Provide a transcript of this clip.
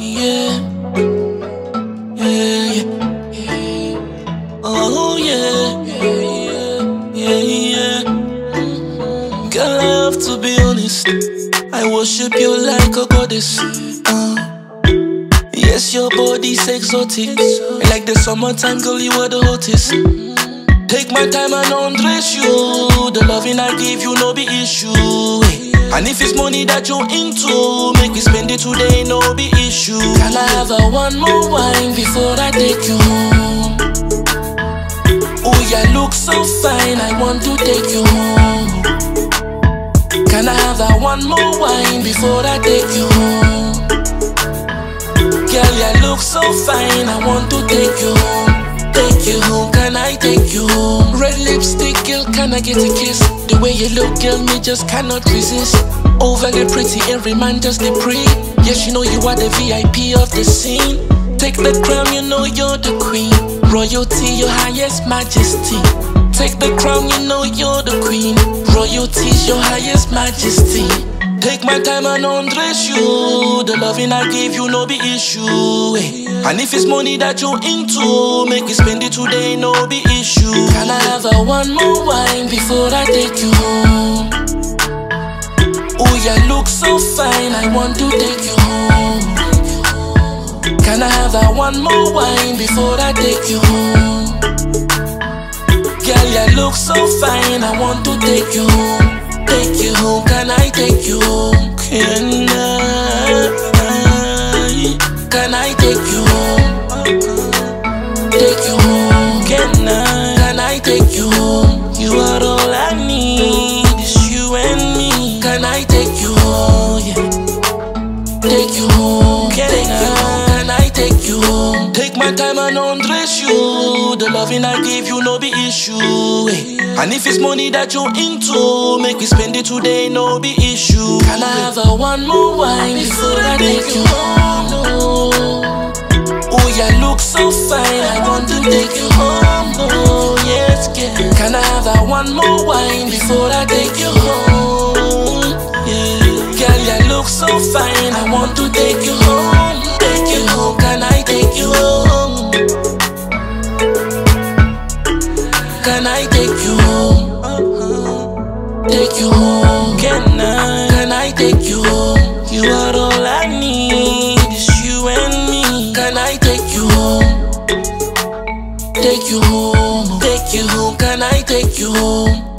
yeah, yeah, yeah. Oh yeah, yeah, yeah, yeah. Girl, I have to be honest. I worship you like a goddess. Uh, yes, your body's exotic. Like the summertime girl, you are the hottest. Take my time and undress you. The loving I give you, no be issue. And if it's money that you're into, make me spend it today, no be issue. Can I have a one more wine before I take you home? Oh, yeah, look so fine, I want to take you home. Can I have a one more wine before I take you home? Girl, you look so fine, I want to take you home. Take you home, can I get a kiss? The way you look, girl, me just cannot resist. Overly pretty, every man just the pre. Yes, you know you are the VIP of the scene. Take the crown, you know you're the queen. Royalty, your highest majesty. Take the crown, you know you're the queen. Royalty's your highest majesty. Take my time and undress you. The loving I give you, no be issue. eh. And if it's money that you're into, make me spend it today, no be take you home? Oh, yeah, look so fine, I want to take you home. Can I have that one more wine before I take you home? Girl, you look so fine, I want to take you home. Take you home, can I take you home? Can I? Can I take you home? Take you home, can I? Can I take you home? Time and undress you. The loving I give you, no be issue. eh. And if it's money that you're into, make me spend it today, no be issue. Can I have a one more wine before I take you home? Oh, yeah, look so fine, I want to take you home. Oh, yes, girl. Can I have a one more wine before I take you home? Yeah. Girl, you look so fine, I want to take you home. I take you home? Take you home, can I? Can I take you home? You are all I need, it's you and me. Can I take you home? Take you home, take you home, can I take you home?